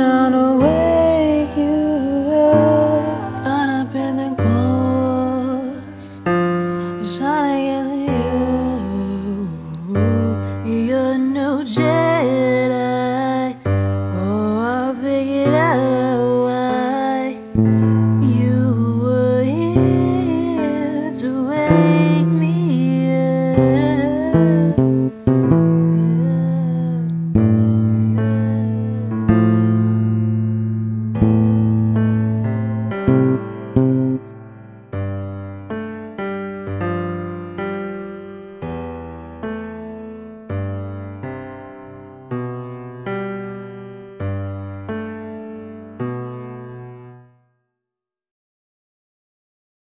shine away.